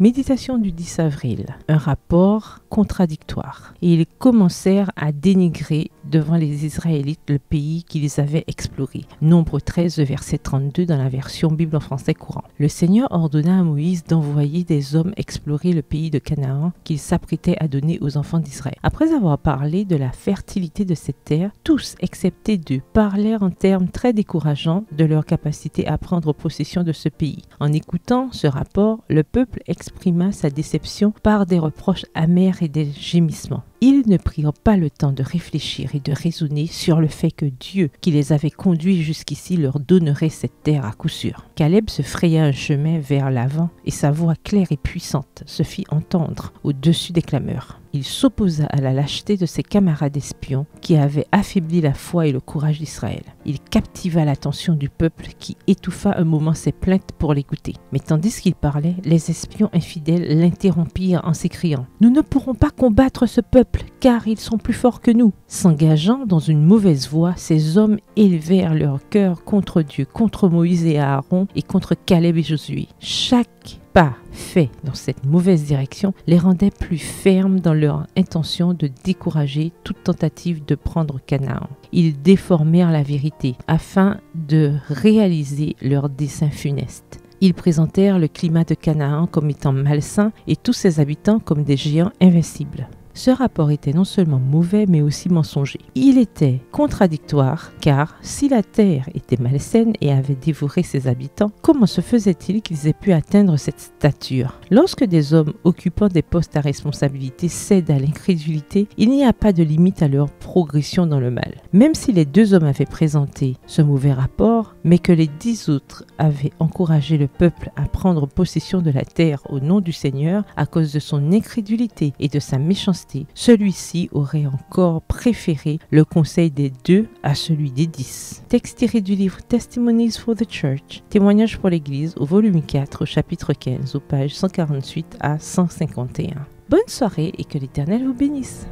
Méditation du 10 avril. Un rapport contradictoire. Ils commencèrent à dénigrer devant les Israélites le pays qu'ils avaient exploré. Nombre 13, verset 32 dans la version Bible en français courant. Le Seigneur ordonna à Moïse d'envoyer des hommes explorer le pays de Canaan qu'il s'apprêtait à donner aux enfants d'Israël. Après avoir parlé de la fertilité de cette terre, tous, excepté deux, parlèrent en termes très décourageants de leur capacité à prendre possession de ce pays. En écoutant ce rapport, le peuple exprima sa déception par des reproches amers et des gémissements. Ils ne prirent pas le temps de réfléchir et de raisonner sur le fait que Dieu, qui les avait conduits jusqu'ici, leur donnerait cette terre à coup sûr. Caleb se fraya un chemin vers l'avant et sa voix claire et puissante se fit entendre au-dessus des clameurs. Il s'opposa à la lâcheté de ses camarades espions qui avaient affaibli la foi et le courage d'Israël. Il captiva l'attention du peuple qui étouffa un moment ses plaintes pour l'écouter. Mais tandis qu'il parlait, les espions infidèles l'interrompirent en s'écriant ⁇ Nous ne pourrons pas combattre ce peuple car ils sont plus forts que nous !⁇ S'engageant dans une mauvaise voie, ces hommes élevèrent leur cœur contre Dieu, contre Moïse et Aaron et contre Caleb et Josué. Chaque pas fait dans cette mauvaise direction les rendait plus fermes dans leur intention de décourager toute tentative de prendre Canaan. Ils déformèrent la vérité afin de réaliser leur dessein funeste. Ils présentèrent le climat de Canaan comme étant malsain et tous ses habitants comme des géants invincibles. Ce rapport était non seulement mauvais mais aussi mensonger. Il était contradictoire car si la terre était malsaine et avait dévoré ses habitants, comment se faisait-il qu'ils aient pu atteindre cette stature? Lorsque des hommes occupant des postes à responsabilité cèdent à l'incrédulité, il n'y a pas de limite à leur progression dans le mal. Même si les deux hommes avaient présenté ce mauvais rapport, mais que les dix autres avaient encouragé le peuple à prendre possession de la terre au nom du Seigneur à cause de son incrédulité et de sa méchanceté, celui-ci aurait encore préféré le conseil des deux à celui des dix. Texte tiré du livre Testimonies for the Church, témoignage pour l'Église au volume 4 au chapitre 15 aux pages 148 à 151. Bonne soirée et que l'Éternel vous bénisse.